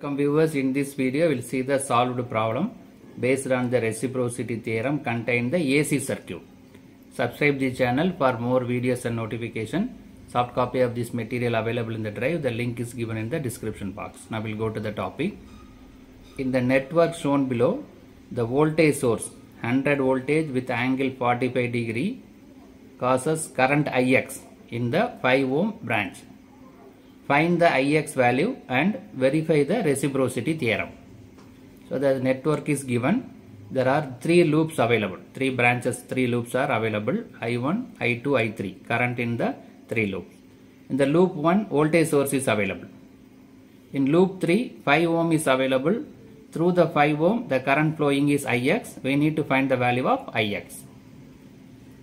Welcome viewers, in this video we'll see the solved problem based on the reciprocity theorem contained the AC circuit. Subscribe the channel for more videos and notification. Soft copy of this material available in the drive. The link is given in the description box. Now we'll go to the topic. In the network shown below, the voltage source 100 voltage with angle 45 degree causes current Ix in the 5 ohm branch. Find the Ix value and verify the reciprocity theorem. So the network is given. There are three loops available. Three branches, three loops are available. I1, I2, I3. Current in the three loops. In the loop 1, voltage source is available. In loop 3, 5 ohm is available. Through the 5 ohm, the current flowing is Ix. We need to find the value of Ix.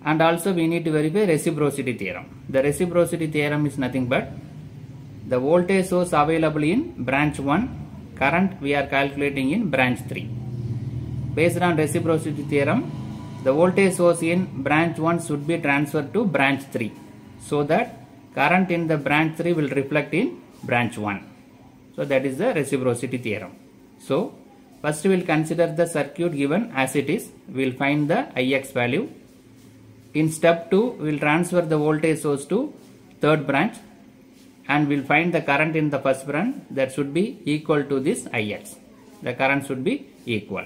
And also we need to verify reciprocity theorem. The reciprocity theorem is nothing but the voltage source available in branch 1, current we are calculating in branch 3. Based on reciprocity theorem, the voltage source in branch 1 should be transferred to branch 3 so that current in the branch 3 will reflect in branch 1. So that is the reciprocity theorem. So first we will consider the circuit given as it is. We will find the Ix value. In step 2 we will transfer the voltage source to third branch and we'll find the current in the first branch that should be equal to this Ix. The current should be equal.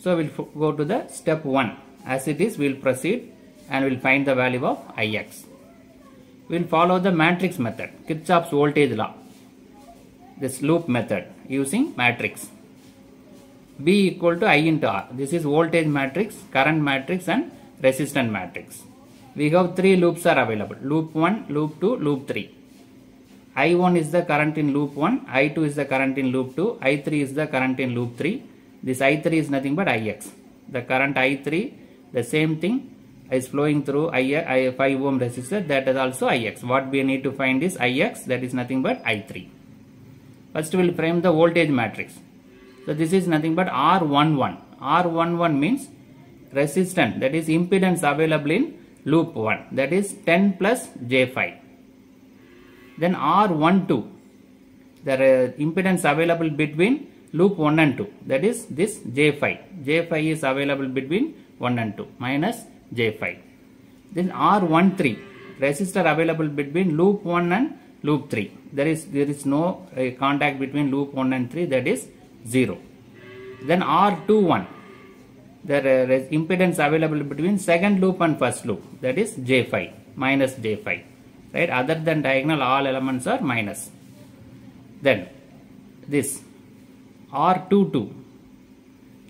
So we'll go to the step 1. As it is, we'll proceed and we'll find the value of Ix. We'll follow the matrix method, Kirchhoff's voltage law. This loop method using matrix. B equal to I into R. This is voltage matrix, current matrix and resistance matrix. We have three loops are available. Loop 1, loop 2, loop 3. I1 is the current in loop 1, I2 is the current in loop 2, I3 is the current in loop 3. This I3 is nothing but Ix. The current I3, the same thing is flowing through I, I 5 ohm resistor that is also Ix. What we need to find is Ix that is nothing but I3. First we will frame the voltage matrix. So this is nothing but R11. R11 means resistance that is impedance available in loop 1 that is 10 plus J5 then R12 the impedance available between loop 1 and 2 that is this J5 J5 is available between 1 and 2 minus J5 then R13 resistor available between loop 1 and loop 3 there is there is no uh, contact between loop 1 and 3 that is 0 then R21 the impedance available between second loop and first loop. That is J5 minus J5 right? Other than diagonal all elements are minus. Then this R22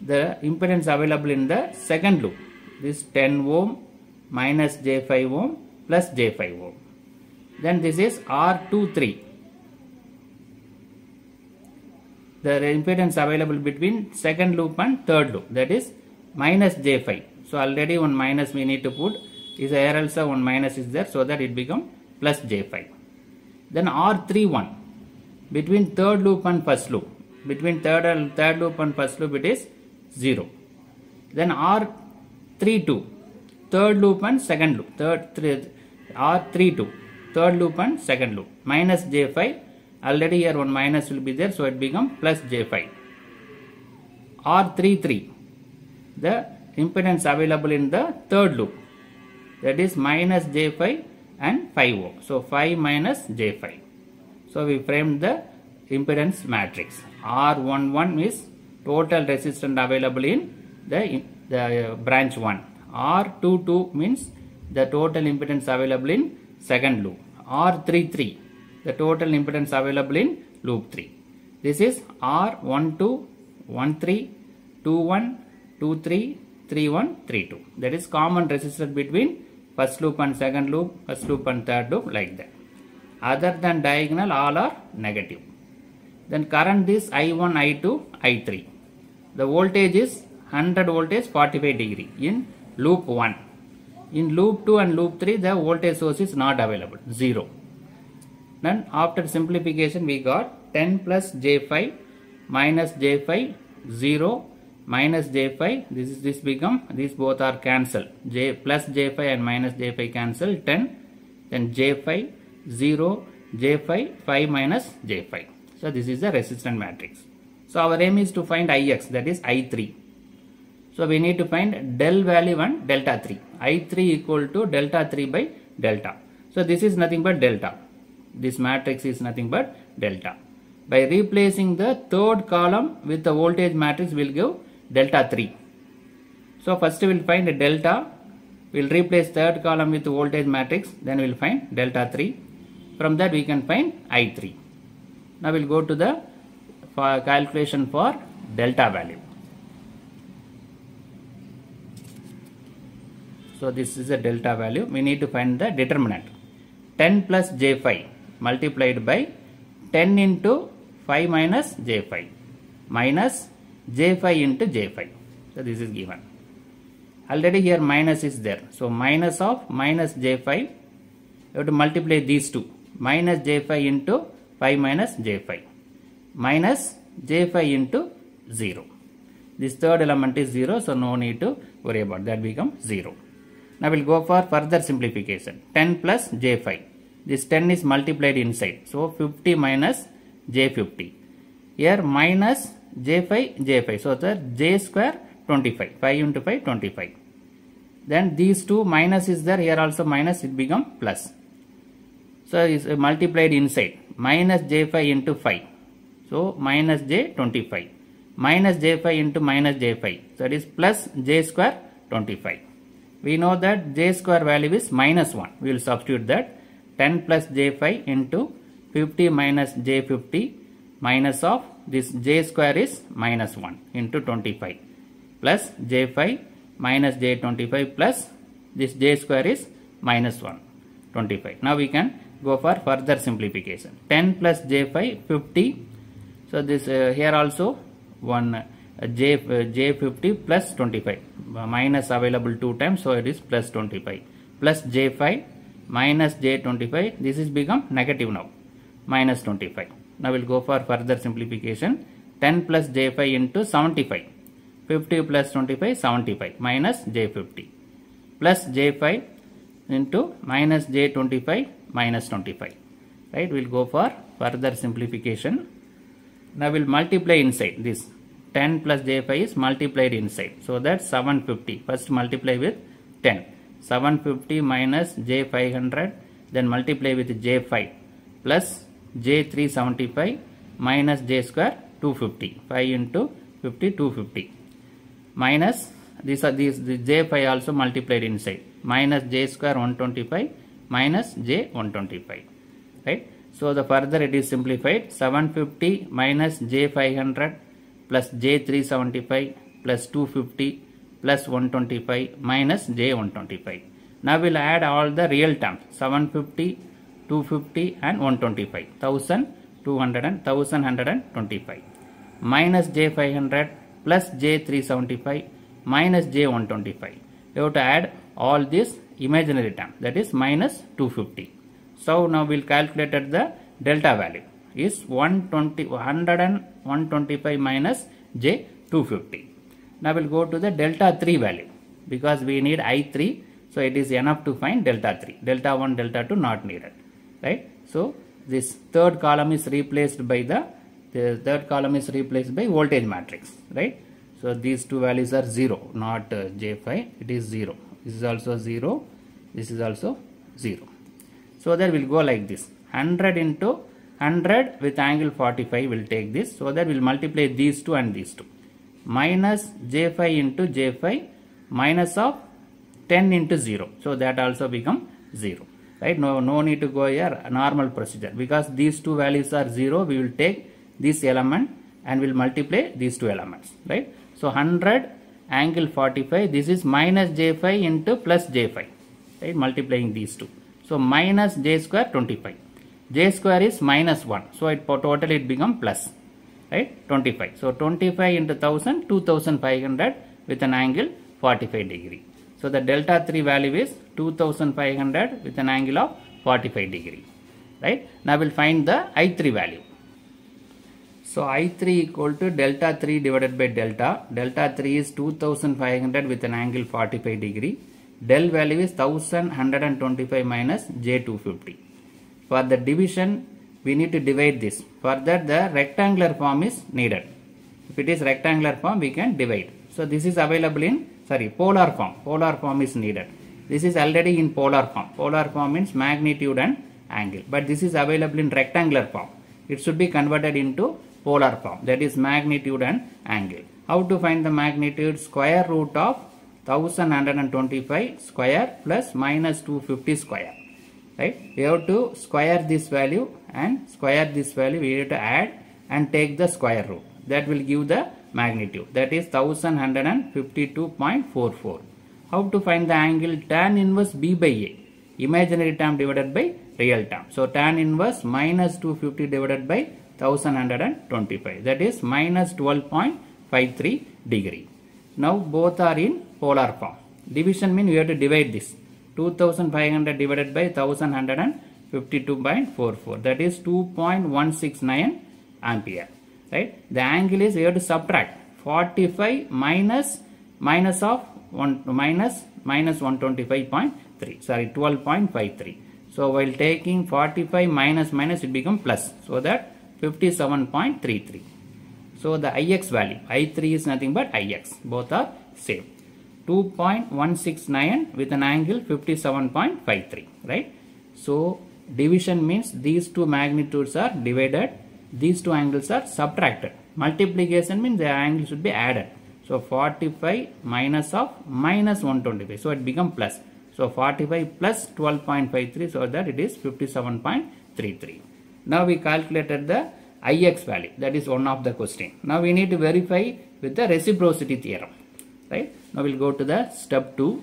the impedance available in the second loop. This 10 ohm minus J5 ohm plus J5 ohm. Then this is R23 the impedance available between second loop and third loop. That is minus J5 so already one minus we need to put. Is here also one minus is there so that it become plus J5 then R31 between third loop and first loop between third and third loop and first loop it is 0 then R32 third loop and second loop third three, R32 third loop and second loop minus J5 already here one minus will be there so it become plus J5 R33 the impedance available in the third loop that is minus J5 and 5 ohm so 5 minus J5 so we framed the impedance matrix. R11 is total resistance available in the, the uh, branch 1 R22 means the total impedance available in second loop. R33 the total impedance available in loop 3 this is R12 13 21 23 31 32 that is common resistance between first loop and second loop first loop and third loop like that. Other than diagonal all are negative. Then current is I1 I2 I3 the voltage is 100 voltage 45 degree in loop 1 in loop 2 and loop 3 the voltage source is not available 0 then after simplification we got 10 plus j5 minus j5 0 minus j5 this is this become these both are cancel j plus j5 and minus j5 cancel 10 then j5 0 j5 5 minus j5 So this is the resistant matrix. So our aim is to find Ix that is I3. So we need to find del value and delta 3. I3 equal to delta 3 by delta. So this is nothing but delta. This matrix is nothing but delta. By replacing the third column with the voltage matrix will give delta 3. So first we will find delta. We will replace third column with voltage matrix. Then we will find delta 3. From that we can find I3. Now we will go to the calculation for delta value. So this is the delta value. We need to find the determinant. 10 plus J5 multiplied by 10 into 5 minus J5 minus J5 into J5. So this is given. Already here minus is there. So minus of minus J5. You have to multiply these two. Minus J5 into 5 minus J5 minus J5 into 0. This third element is 0 so no need to worry about that become 0. Now we'll go for further simplification. 10 plus J5. This 10 is multiplied inside. So 50 minus J50. Here minus J5, J5. So the J square 25. 5 into 5, 25. Then these two minus is there. Here also minus it become plus. So it's uh, multiplied inside. Minus J5 into 5. So minus J 25. Minus J5 into minus J5. So it is plus J square 25. We know that J square value is minus 1. We will substitute that. 10 plus J5 into 50 minus J50 minus of this J square is minus 1 into 25 plus J5 minus J25 plus this J square is minus 1 25. Now we can go for further simplification. 10 plus J5 50. So this uh, here also one uh, J uh, J50 plus 25 uh, minus available two times so it is plus 25 plus J5 minus J25 this is become negative now minus 25. Now we'll go for further simplification. 10 plus J5 into 75 50 plus 25 75 minus J50 plus J5 into minus J25 minus 25 right we'll go for further simplification. Now we'll multiply inside this. 10 plus j5 is multiplied inside. So that's 750 first multiply with 10 750 minus j500 then multiply with j5 plus j375 minus j square 250 5 into 50 250 minus these are these the j5 also multiplied inside. Minus j square 125 minus j 125 right? So the further it is simplified 750 minus j 500 plus j 375 plus 250 plus 125 minus j 125 now we'll add all the real terms. 750 250 and 125 1200 and 1125 minus j 500 plus j 375 minus j 125 you have to add all this imaginary term that is minus 250 so now we'll calculate the delta value. Is 120 100 and 125 minus j 250 now we'll go to the delta 3 value because we need i3 so it is enough to find delta 3 delta 1 delta 2 not needed right? So this third column is replaced by the the third column is replaced by voltage matrix. Right? So these two values are 0 not uh, j5 it is 0 this is also 0 this is also 0 so that will go like this. 100 into 100 with angle 45 will take this. So that will multiply these two and these two. Minus j5 into j5 minus of 10 into 0 so that also become 0 right? No no need to go here. Normal procedure. Because these two values are 0 we will take this element and will multiply these two elements. Right? So 100 angle 45 this is minus j5 into plus j5 right? Multiplying these two. So minus j square 25 j square is minus 1 so it totally it become plus. Right? 25 so 25 into 1000 2500 with an angle 45 degree so the delta 3 value is 2500 with an angle of 45 degree right now we'll find the i3 value so I3 equal to delta 3 divided by delta. Delta 3 is 2500 with an angle 45 degree. Del value is 1125 minus J250. For the division, we need to divide this. For that the rectangular form is needed. If it is rectangular form we can divide. So this is available in sorry polar form. Polar form is needed. This is already in polar form. Polar form means magnitude and angle. But this is available in rectangular form. It should be converted into polar form. That is magnitude and angle. How to find the magnitude? Square root of 1125 square plus minus 250 square. Right? We have to square this value and square this value. We have to add and take the square root. That will give the magnitude. That is 1152.44. How to find the angle? Tan inverse B by A. Imaginary term divided by real term. So tan inverse minus 250 divided by 1125. That is minus 12.53 degree. Now both are in polar form. Division means you have to divide this. 2500 divided by 1152.44. That is 2.169 ampere. Right? The angle is you have to subtract. 45 minus minus of 1 minus minus 125.3 sorry 12.53 so while taking 45 minus minus it become plus. So that 57.33 so the ix value. I3 is nothing but ix both are same. 2.169 with an angle 57.53 right? So division means these two magnitudes are divided these two angles are subtracted multiplication means the angle should be added so 45 minus of minus 125. So it become plus. So 45 plus 12.53 so that it is 57.33. Now we calculated the Ix value. That is one of the question. Now we need to verify with the reciprocity theorem. Right. Now we'll go to the step 2.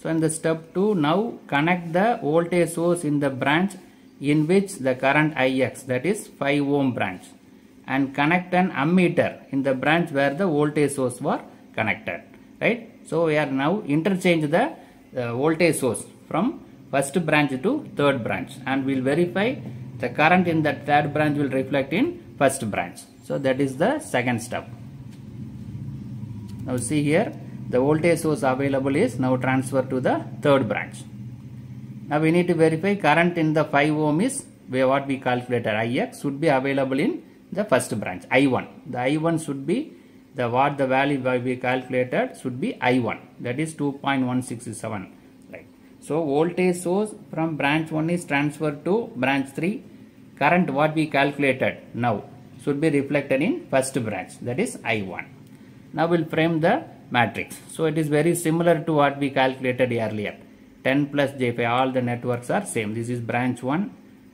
So in the step 2 now connect the voltage source in the branch in which the current Ix that is 5 ohm branch and connect an ammeter in the branch where the voltage source were connected right? So we are now interchange the uh, voltage source from first branch to third branch and we'll verify the current in that third branch will reflect in first branch. So that is the second step. Now see here the voltage source available is now transferred to the third branch now we need to verify current in the 5 ohm is what we calculated Ix should be available in the first branch I1. The I1 should be the what the value we calculated should be I1 that is 2.167 right. So voltage source from branch 1 is transferred to branch 3 current what we calculated now should be reflected in first branch that is I1. Now we'll frame the matrix. So it is very similar to what we calculated earlier. 10 plus j5 all the networks are same. This is branch 1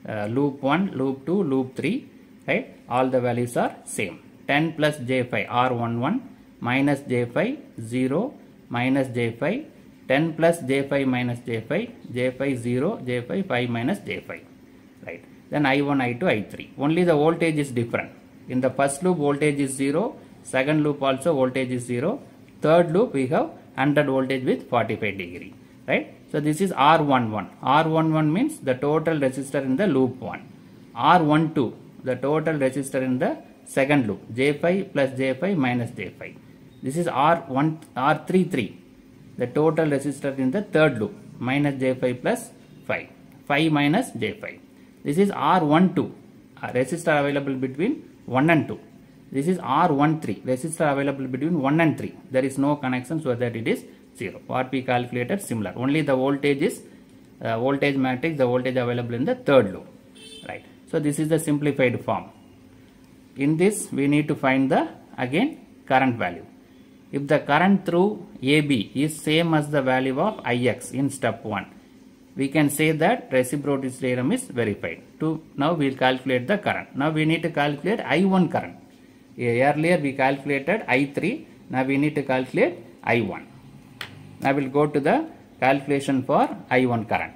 uh, loop 1 loop 2 loop 3 right? All the values are same. 10 plus j5 r11 minus j5 0 minus j5 10 plus j5 minus j5 j5 0 j5 5 minus j5 right? Then i1 i2 i3 only the voltage is different. In the first loop voltage is 0. 0 second loop also voltage is 0 third loop we have 100 voltage with 45 degree right so this is R11. R11 means the total resistor in the loop 1. R12 the total resistor in the second loop J5 plus J5 minus J5. This is R1 R33 the total resistor in the third loop minus J5 plus 5. 5 minus J5. This is R12 a resistor available between 1 and 2. This is R13 resistor available between 1 and 3. There is no connection so that it is 0. What we calculated similar. Only the voltage is uh, voltage matrix, the voltage available in the third loop. Right. So this is the simplified form. In this we need to find the again current value. If the current through AB is same as the value of Ix in step 1, we can say that reciprocity theorem is verified. To now we will calculate the current. Now we need to calculate I1 current. Earlier we calculated I3. Now we need to calculate I1. I will go to the calculation for I1 current.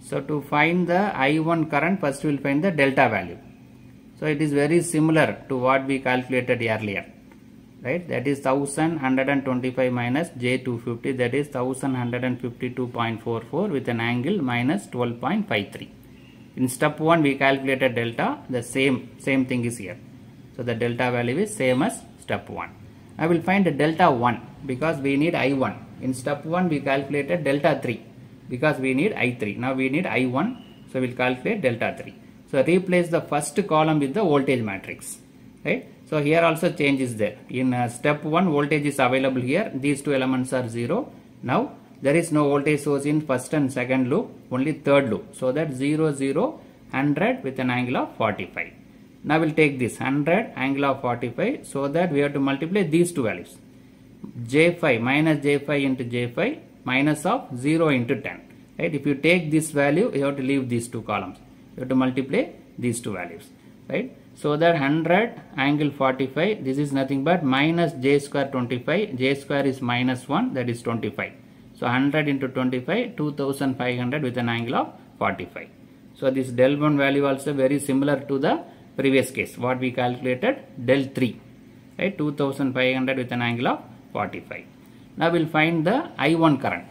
So to find the I1 current first we will find the delta value. So it is very similar to what we calculated earlier. Right, that is 1125 minus J250 that is 1152.44 with an angle minus 12.53. In step 1 we calculated delta the same same thing is here. So the delta value is same as step 1. I will find the delta 1 because we need I1. In step 1 we calculated delta 3 because we need I3. Now we need I1. So we'll calculate delta 3. So replace the first column with the voltage matrix. Right. So here also change is there. In uh, step 1 voltage is available here. These two elements are 0. Now there is no voltage source in first and second loop. Only third loop. So that 0 0 100 with an angle of 45. Now we'll take this 100 angle of 45 so that we have to multiply these two values. J5 minus J5 into J5 minus of 0 into 10. Right? If you take this value, you have to leave these two columns. You have to multiply these two values. Right? So that 100 angle 45, this is nothing but minus J square 25. J square is minus 1, that is 25. So 100 into 25, 2500 with an angle of 45. So this del 1 value also very similar to the previous case. What we calculated del 3. Right? 2500 with an angle of 45. Now we'll find the I1 current.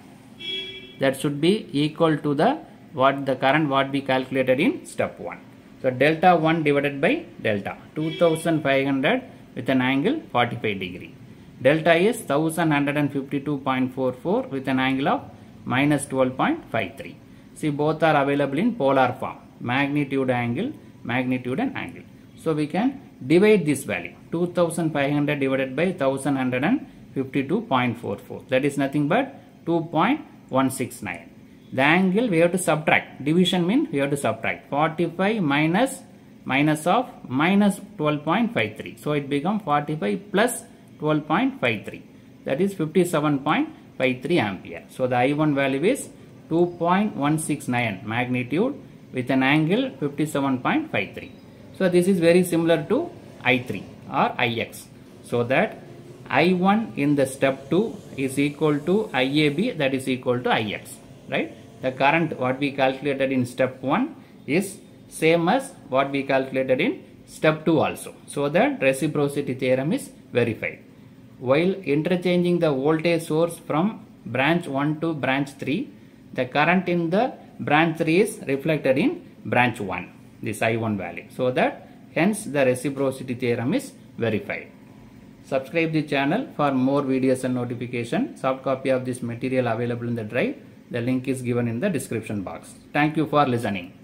That should be equal to the what the current what we calculated in step 1. So delta 1 divided by delta 2500 with an angle 45 degree. Delta is 1152.44 with an angle of minus 12.53. See both are available in polar form magnitude angle magnitude and angle. So we can divide this value 2500 divided by 1152.44 that is nothing but 2.169. The angle we have to subtract division mean we have to subtract 45 minus minus of minus 12.53. So it become 45 plus 12.53 that is 57.53 ampere. So the I1 value is 2.169 magnitude with an angle 57.53. So this is very similar to I3 or IX. So that I1 in the step 2 is equal to IAB that is equal to IX. Right? The current what we calculated in step 1 is same as what we calculated in step 2 also. So that reciprocity theorem is verified. While interchanging the voltage source from branch 1 to branch 3, the current in the branch 3 is reflected in branch 1, this I1 value. So that hence the reciprocity theorem is verified. Subscribe the channel for more videos and notification. Soft copy of this material available in the drive. The link is given in the description box. Thank you for listening.